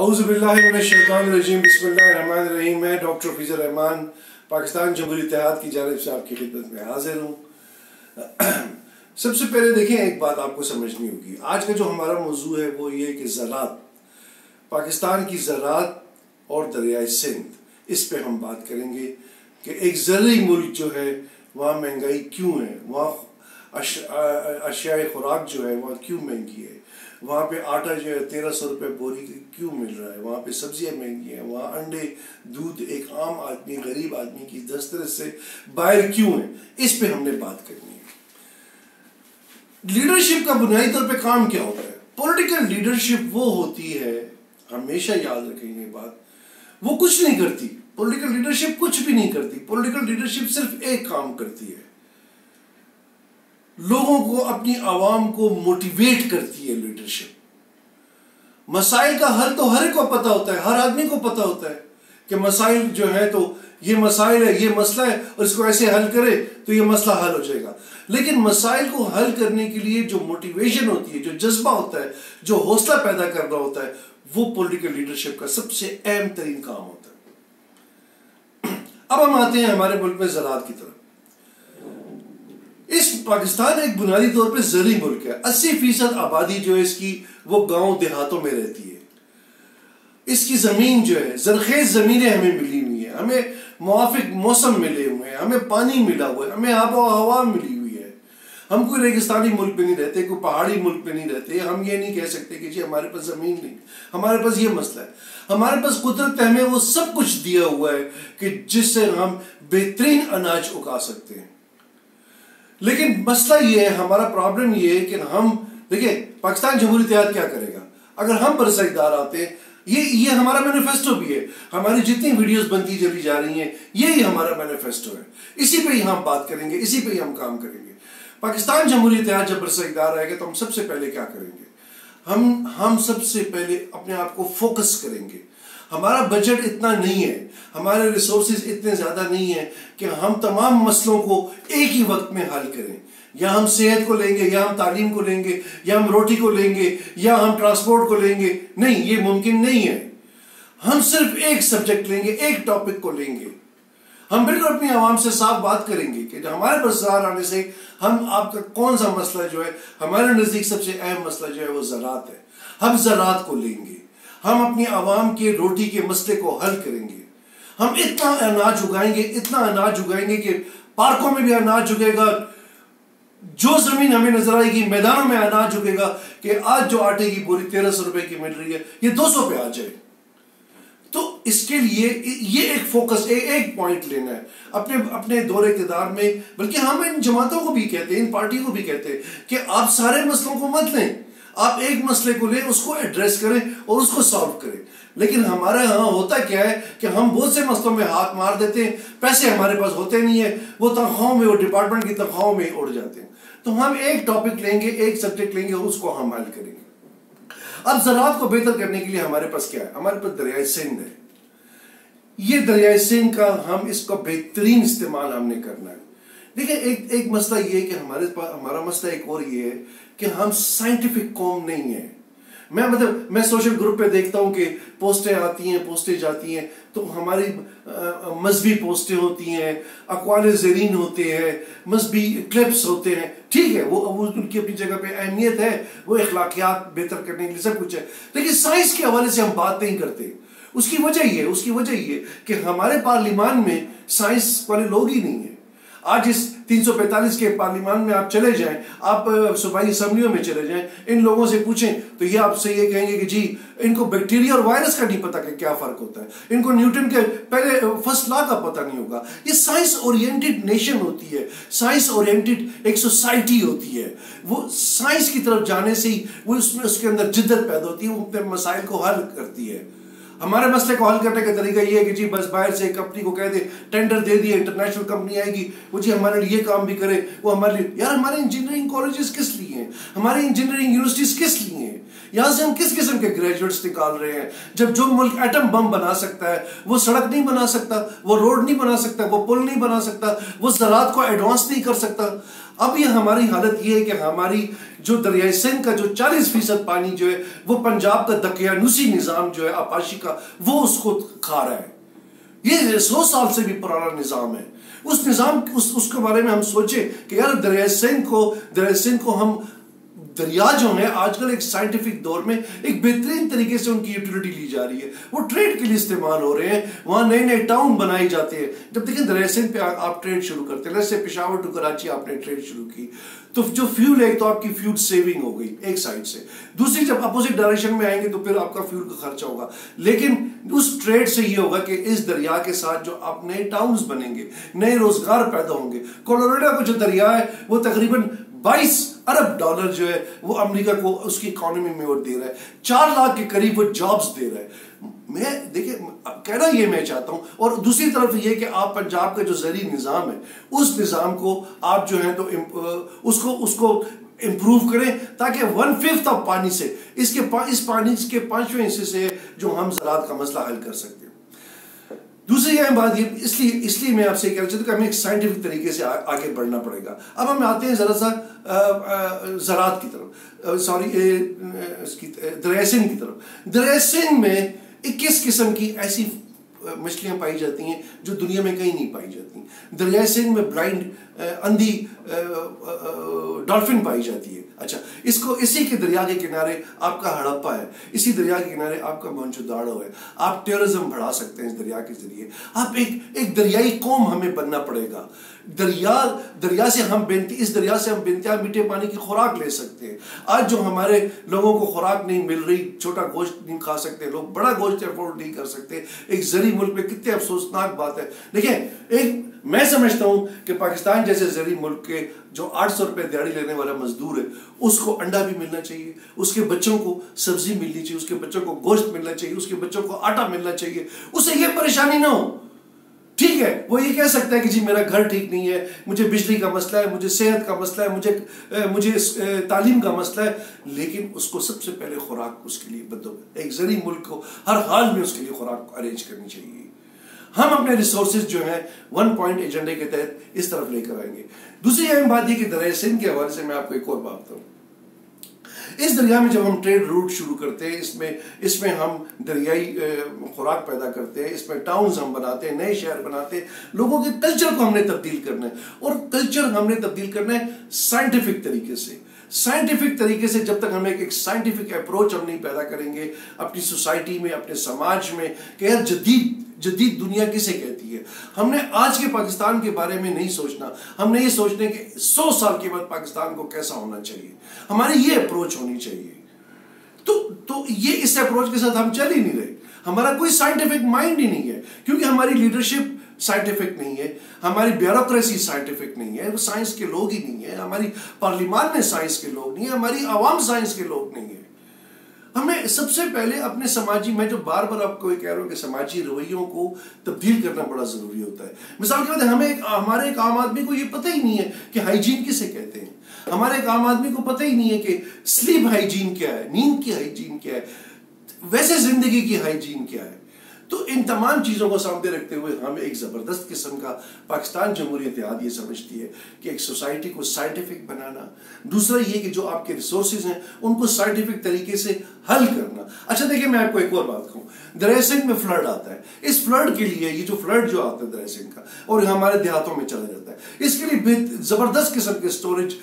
اعوذ باللہ من الشیطان الرجیم، بسم اللہ الرحمن الرحیم۔ میں ڈاکٹر فیضر رحمان پاکستان جمہوری اتحاد کی جانب سے آپ کی خدمت میں حاضر ہوں۔ سب سے پہلے دیکھیں، ایک بات آپ کو سمجھنی ہوگی۔ آج کا جو ہمارا موضوع ہے، وہ یہ کہ زراعت، پاکستان کی زراعت اور دریائے سندھ، اس پہ ہم بات کریں گے کہ ایک زرعی ملک جو ہے، وہاں مہنگائی کیوں ہے؟ وہاں اشیاء خوراک جو ہے، وہاں کیوں مہنگی ہے؟ وہاں پہ آٹا جو ہے تیرہ سو روپے بوری کیوں مل رہا ہے؟ وہاں پہ سبزیاں مہنگی ہیں، وہاں انڈے، دودھ، ایک عام آدمی، غریب آدمی کی دسترس سے باہر کیوں ہے اس پہ ہم نے بات کرنی ہے۔ لیڈرشپ کا بنیادی طور پہ کام کیا ہوتا ہے؟ پولیٹیکل لیڈرشپ وہ ہوتی ہے، ہمیشہ یاد رکھیں گے بات، وہ کچھ نہیں کرتی۔ پولیٹیکل لیڈرشپ کچھ بھی نہیں کرتی۔ پولیٹیکل لیڈرشپ صرف ایک کام کرتی ہے۔ لوگوں کو اپنی عوام کو موٹیویٹ کرتی ہے لیڈرشپ مسائل کا حل تو ہر ایک کو پتا ہوتا ہے، ہر آدمی کو پتا ہوتا ہے کہ مسائل جو ہے تو یہ مسائل ہے، یہ مسئلہ ہے، اور اس کو ایسے حل کرے تو یہ مسئلہ حل ہو جائے گا۔ لیکن مسائل کو حل کرنے کے لیے جو موٹیویشن ہوتی ہے، جو جذبہ ہوتا ہے، جو حوصلہ پیدا کرنا ہوتا ہے، وہ پولیٹیکل لیڈرشپ کا سب سے اہم ترین کام ہوتا ہے۔ اب ہم آتے ہیں ہمارے ملک میں زراعت کی طرف۔ پاکستان ایک بنیادی طور پہ زرعی ملک ہے۔ اسی فیصد آبادی جو ہے اس کی، وہ گاؤں دیہاتوں میں رہتی ہے۔ اس کی زمین جو ہے، زرخیز زمینیں ہمیں ملی ہوئی ہیں۔ ہمیں موافق موسم ملے ہوئے ہیں۔ ہمیں پانی ملا ہوا ہے۔ ہمیں آب و ہوا ملی ہوئی ہے۔ ہم کوئی ریگستانی ملک پہ نہیں رہتے، کوئی پہاڑی ملک پہ نہیں رہتے۔ ہم یہ نہیں کہہ سکتے کہ جی ہمارے پاس زمین نہیں۔ ہمارے پاس یہ مسئلہ ہے۔ ہمارے پاس قدرت ہمیں وہ سب کچھ دیا ہوا ہے کہ جس سے ہم بہترین اناج اگا سکتے ہیں۔ لیکن مسئلہ یہ ہے، ہمارا پرابلم یہ ہے کہ ہم دیکھیں پاکستان جمہوری اتحاد کیا کرے گا؟ اگر ہم برسائی دار آتے ہیں یہ یہ ہمارا مینیفیسٹو بھی ہے۔ ہماری جتنی ویڈیوز بنتی چلی جا رہی ہیں، یہی ہمارا مینیفیسٹو ہے۔ اسی پہ ہی ہم بات کریں گے، اسی پہ ہی ہم کام کریں گے۔ پاکستان جمہوری اتحاد جب برسائی دار آئے گا تو ہم سب سے پہلے کیا کریں گے؟ ہم ہم سب سے پہلے اپنے آپ کو فوکس کریں گے۔ ہمارا بجٹ اتنا نہیں ہے، ہمارے ریسورسز اتنے زیادہ نہیں ہیں کہ ہم تمام مسئلوں کو ایک ہی وقت میں حل کریں۔ یا ہم صحت کو لیں گے، یا ہم تعلیم کو لیں گے، یا ہم روٹی کو لیں گے، یا ہم ٹرانسپورٹ کو لیں گے۔ نہیں، یہ ممکن نہیں ہے۔ ہم صرف ایک سبجیکٹ لیں گے، ایک ٹاپک کو لیں گے۔ ہم بالکل اپنی عوام سے صاف بات کریں گے کہ ہمارے بازار آنے سے ہم آپ کا کون سا مسئلہ جو ہے، ہمارے نزدیک سب سے اہم مسئلہ جو ہے وہ زراعت ہے۔ ہم زراعت کو لیں گے۔ ہم اپنی عوام کے روٹی کے مسئلے کو حل کریں گے۔ ہم اتنا اناج اگائیں گے، اتنا اناج اگائیں گے کہ پارکوں میں بھی اناج اگے گا۔ جو زمین ہمیں نظر آئے گی، میدانوں میں اناج اگے گا کہ آج جو آٹے کی بوری تیرہ سو روپے کی مل رہی ہے، یہ دو سو پہ آ جائے۔ تو اس کے لیے یہ ایک فوکس ایک پوائنٹ لینا ہے۔ اپنے اپنے دور اقتدار میں، بلکہ ہم ان جماعتوں کو بھی کہتے ہیں، ان پارٹیوں کو بھی کہتے ہیں کہ آپ سارے مسئلوں کو مت لیں۔ آپ ایک مسئلے کو لیں، اس کو ایڈریس کریں اور اس کو سالو کریں۔ لیکن ہمارے ہاں ہوتا کیا ہے کہ ہم بہت سے مسئلوں میں ہاتھ مار دیتے ہیں، پیسے ہمارے پاس ہوتے نہیں ہیں، وہ تنخواہوں میں وہ ڈپارٹمنٹ کی تنخواہوں میں اڑ جاتے ہیں۔ تو ہم ایک ٹاپک لیں گے، ایک سبجیکٹ لیں گے اور اس کو ہم حل کریں گے۔ اب زراعت کو بہتر کرنے کے لیے ہمارے پاس کیا ہے؟ ہمارے پاس دریائے سندھ ہے۔ یہ دریائے سندھ کا ہم اس کا بہترین استعمال ہم نے کرنا ہے۔ دیکھیں، ایک ایک مسئلہ یہ ہے کہ ہمارے پاس ہمارا مسئلہ ایک اور یہ ہے کہ ہم سائنٹیفک قوم نہیں ہیں۔ میں مطلب میں سوشل گروپ پہ دیکھتا ہوں کہ پوسٹیں آتی ہیں، پوسٹیں جاتی ہیں، تو ہماری مذہبی پوسٹیں ہوتی ہیں، اقوال زیرین ہوتے ہیں، مذہبی کلپس ہوتے ہیں۔ ٹھیک ہے، وہ ان کی اپنی جگہ پہ اہمیت ہے، وہ اخلاقیات بہتر کرنے کے لیے سب کچھ ہے۔ لیکن سائنس کے حوالے سے ہم بات نہیں کرتے۔ اس کی وجہ یہ ہے، اس کی وجہ یہ کہ ہمارے پارلیمان میں سائنس والے لوگ ہی نہیں ہیں۔ آج اس تین سو پینتالیس کے پارلیمان میں آپ چلے جائیں، آپ صوبائی اسمبلیوں میں چلے جائیں، ان لوگوں سے پوچھیں تو یہ آپ سے یہ کہیں گے کہ جی ان کو بیکٹیریا اور وائرس کا نہیں پتا کہ کیا فرق ہوتا ہے، ان کو نیوٹن کے پہلے فرسٹ لا کا پتہ نہیں ہوگا۔ یہ سائنس اورینٹڈ نیشن ہوتی ہے سائنس اورینٹڈ ایک سوسائٹی ہوتی ہے۔ وہ سائنس کی طرف جانے سے ہی وہ اس میں، اس کے اندر جدت پیدا ہوتی ہے، وہ اپنے مسائل کو حل کرتی ہے۔ ہمارے مسئلے کو حل کرنے کا طریقہ یہ ہے کہ جی بس باہر سے کمپنی کو کہہ دے، ٹینڈر دے دیے، انٹرنیشنل کمپنی آئے گی، وہ جی ہمارے لیے یہ کام بھی کرے، وہ ہمارے لیے۔ یار، ہمارے انجینئرنگ کالجز کس لیے ہیں؟ ہماری انجینئرنگ یونیورسٹیز کس لیے ہیں؟ یہاں سے ہم کس قسم کے گریجویٹس نکال رہے ہیں؟ جب جو ملک ایٹم بم بنا سکتا ہے، وہ سڑک نہیں بنا سکتا، وہ روڈ نہیں بنا سکتا، وہ پل نہیں بنا سکتا، وہ زراعت کو ایڈوانس نہیں کر سکتا۔ اب یہ ہماری حالت یہ ہے کہ ہماری جو دریائے سندھ کا جو چالیس فیصد پانی جو ہے وہ پنجاب کا دقیانوسی نظام جو ہے آپاشی کا وہ اس کو کھا رہا ہے۔ یہ سو سال سے بھی پرانا نظام ہے۔ اس نظام اس, اس کے بارے میں ہم سوچیں کہ یار دریائے سندھ کو دریائے سندھ کو ہم دریا جو ہیں آج کل ایک سائنٹیفک دور میں ایک بہترین طریقے سے ان کی یوٹیلیٹی لی جا رہی ہے۔ وہ ٹریڈ کے لیے استعمال ہو رہے ہیں۔ وہاں نئے نئے ٹاؤن بنائی جاتے ہیں۔ جب دیکھیں دریاسن پہ آپ ٹریڈ شروع کرتے ہیں جیسے پشاور ٹو کراچی آپ نے ٹریڈ شروع کی۔ تو جو فیول ہے، تو آپ کی فیول سیونگ ہو گئی ایک سائڈ سے۔ دوسری جب اپوزٹ ڈائریکشن میں آئیں گے، تو پھر آپ کا فیول کا خرچہ ہوگا۔ لیکن اس ٹریڈ سے یہ ہوگا کہ اس دریا کے ساتھ جو آپ نئے ٹاؤنز بنیں گے، نئے روزگار پیدا ہوں گے۔ کولوریڈا کا جو دریا ہے، وہ تقریباً بائیس ارب ڈالر جو ہے وہ امریکہ کو اس کی اکانومی میں وہ دے رہا ہے۔ چار لاکھ کے قریب وہ جابز دے رہا ہے۔ میں، دیکھیں کہنا یہ میں چاہتا ہوں، اور دوسری طرف یہ کہ آپ پنجاب کا جو زرعی نظام ہے، اس نظام کو آپ جو ہیں تو اس کو اس کو امپروو کریں تاکہ ون ففتھ آف پانی سے، اس کے اس پانی کے پانچویں حصے سے جو ہم زراعت کا مسئلہ حل کر سکتے ہیں دوسری اہم بات یہ اس لیے اس لیے میں آپ سے کہنا چاہتا ہوں کہ ہمیں ایک سائنٹیفک طریقے سے آگے بڑھنا پڑے گا۔ اب ہم آتے ہیں ذرا سا زراعت کی طرف۔ سوری دریاسن کی طرف۔ دریاسن میں اکیس قسم کی ایسی مچھلیاں پائی جاتی ہیں جو دنیا میں کہیں نہیں پائی جاتی؟ دریائے سندھ میں بلائنڈ اندھی ڈالفن پائی جاتی ہے۔ اس کو اسی کے دریا کے کنارے آپ کا ہڑپا ہے، اسی دریا کے کنارے آپ کا مونچو داڑو ہے۔ آپ ٹیررزم بڑھا سکتے ہیں اس دریا کے ذریعے۔ آپ ایک ایک دریائی قوم ہمیں بننا پڑے گا۔ دریا دریا سے ہم بنتی، اس دریا سے ہم بنتیا میٹھے پانی کی خوراک لے سکتے ہیں۔ آج جو ہمارے لوگوں کو خوراک نہیں مل رہی، چھوٹا گوشت نہیں کھا سکتے، لوگ بڑا گوشت افورڈ نہیں کر سکتے، ایک زرعی ملک میں کتنے افسوسناک بات ہے۔ دیکھیں، ایک میں سمجھتا ہوں کہ پاکستان جیسے زرعی ملک کے جو آٹھ سو روپے دیہڑی لینے والا مزدور ہے، اس کو انڈا بھی ملنا چاہیے، اس کے بچوں کو سبزی ملنی چاہیے، اس کے بچوں کو گوشت ملنا چاہیے، اس کے بچوں کو آٹا ملنا چاہیے۔ اسے یہ پریشانی نہ ہو۔ ٹھیک ہے، وہ یہ کہہ سکتا ہے کہ جی میرا گھر ٹھیک نہیں ہے، مجھے بجلی کا مسئلہ ہے، مجھے صحت کا مسئلہ ہے، مجھے مجھے تعلیم کا مسئلہ ہے، لیکن اس کو سب سے پہلے خوراک اس کے لیے بدو، ایک زرعی ملک کو ہر حال میں اس کے لیے خوراک ارینج کرنی چاہیے۔ ہم اپنے ریسورسز جو ہیں ون پوائنٹ ایجنڈے کے تحت اس طرف لے کر آئیں گے۔ دوسری اہم بات یہ کہ دریا سندھ کے حوالے سے میں آپ کو ایک اور بات بتاؤں۔ اس دریا میں جب ہم ٹریڈ روٹ شروع کرتے ہیں، اس میں اس میں ہم دریائی خوراک پیدا کرتے ہیں، اس میں ٹاؤنز ہم بناتے ہیں، نئے شہر بناتے ہیں، لوگوں کے کلچر کو ہم نے تبدیل کرنا ہے۔ اور کلچر ہم نے تبدیل کرنا ہے سائنٹیفک طریقے سے۔ سائنٹیفک طریقے سے جب تک ہم ایک سائنٹیفک اپروچ ہم نہیں پیدا کریں گے، اپنی سوسائٹی میں، اپنے سماج میں، کہ یار جدید جدید دنیا کسے کہتی ہے؟ ہم نے آج کے پاکستان کے بارے میں نہیں سوچنا۔ ہم نے یہ سوچنا کہ سو سال کے بعد پاکستان کو کیسا ہونا چاہیے۔ ہماری یہ اپروچ ہونی چاہیے۔ تو تو یہ اس اپروچ کے ساتھ ہم چل ہی نہیں رہے۔ ہمارا کوئی سائنٹیفک مائنڈ ہی نہیں ہے۔ کیونکہ ہماری لیڈرشپ سائنٹیفک نہیں ہے۔ ہماری بیوروکریسی سائنٹیفک نہیں ہے۔ وہ سائنس کے لوگ ہی نہیں ہیں۔ ہماری پارلیمان میں سائنس کے لوگ نہیں ہیں۔ ہماری عوام سائنس کے لوگ نہیں ہیں۔ ہمیں سب سے پہلے اپنے سماجی، میں جو بار بار آپ کو یہ کہہ رہا ہوں کہ سماجی رویوں کو تبدیل کرنا بڑا ضروری ہوتا ہے۔ مثال کے بعد ہمیں ایک، ہمارے ایک عام آدمی کو یہ پتہ ہی نہیں ہے کہ ہائیجین کسے کہتے ہیں۔ ہمارے ایک عام آدمی کو پتہ ہی نہیں ہے کہ سلیپ ہائیجین کیا ہے، نیند کی ہائیجین کیا ہے، ویسے زندگی کی ہائیجین کیا ہے۔ تو ان تمام چیزوں کو سامنے رکھتے ہوئے ہمیں ایک زبردست قسم کا پاکستان جمہوری اتحاد یہ سمجھتی ہے کہ ایک سوسائٹی کو سائنٹیفک بنانا، دوسرا یہ کہ جو آپ کے ریسورسز ہیں، ان کو سائنٹیفک طریقے سے حل کرنا۔ اچھا دیکھیں، میں آپ کو ایک اور بات کہوں۔ دریاسنگ میں فلڈ آتا ہے۔ اس فلڈ کے لیے یہ جو فلڈ جو آتا ہے دریاسنگ کا، اور ہمارے دیہاتوں میں چلا جاتا ہے۔ اس کے لیے زبردست قسم کے سٹوریج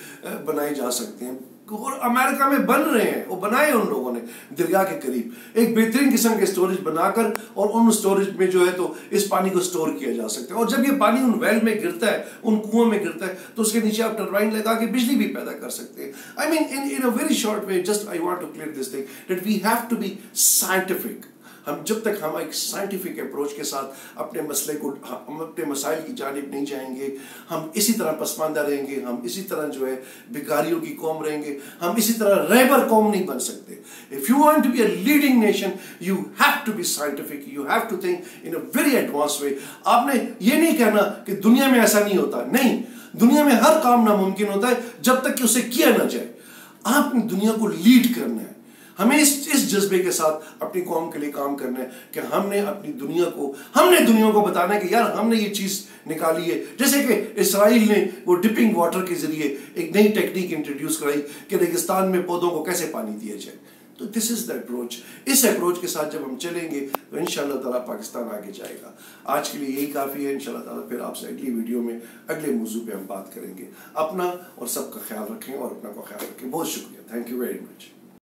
بنائے جا سکتے ہیں۔ اور امریکہ میں بن رہے ہیں، وہ بنائے ان لوگوں نے دریا کے قریب۔ ایک بہترین قسم کے سٹوریج بنا کر اور ان سٹوریج میں جو ہے تو اس پانی کو سٹور کیا جا سکتا ہے۔ اور جب یہ پانی ان ویل میں گرتا ہے، ان کنووں میں گرتا ہے، تو اس کے نیچے آپ ٹربائن لگا کے بجلی بھی پیدا کر سکتے ہیں۔ I mean in a very short way just I want to clear this thing that we have to be scientific ہم جب تک ہم ایک سائنٹیفک اپروچ کے ساتھ اپنے مسئلے کو ہم اپنے مسائل کی جانب نہیں جائیں گے، ہم اسی طرح پسماندہ رہیں گے، ہم اسی طرح جو ہے بیکاریوں کی قوم رہیں گے، ہم اسی طرح ریبر قوم نہیں بن سکتے۔ If you want to be a leading nation you have to be scientific you have to think in a very advance way آپ نے یہ نہیں کہنا کہ دنیا میں ایسا نہیں ہوتا۔ نہیں، دنیا میں ہر کام ناممکن ہوتا ہے جب تک کہ اسے کیا نہ جائے۔ آپ نے دنیا کو لیڈ کرنا ہے۔ ہمیں اس اس جذبے کے ساتھ اپنی قوم کے لیے کام کرنا ہے کہ ہم نے اپنی دنیا کو، ہم نے دنیا کو بتانا ہے کہ یار ہم نے یہ چیز نکالی ہے۔ جیسے کہ اسرائیل نے وہ ڈپنگ واٹر کے ذریعے ایک نئی ٹیکنیک انٹروڈیوس کرائی کہ ریگستان میں پودوں کو کیسے پانی دیا جائے۔ تو دس از دا اپروچ اس اپروچ کے ساتھ جب ہم چلیں گے تو ان شاء اللہ تعالیٰ پاکستان آگے جائے گا۔ آج کے لیے یہی کافی ہے۔ ان شاء اللہ تعالیٰ پھر آپ سے اگلی ویڈیو میں اگلے موضوع پہ ہم بات کریں گے۔ اپنا اور سب کا خیال رکھیں اور اپنا کا خیال رکھیں۔ بہت شکریہ۔ Thank you very much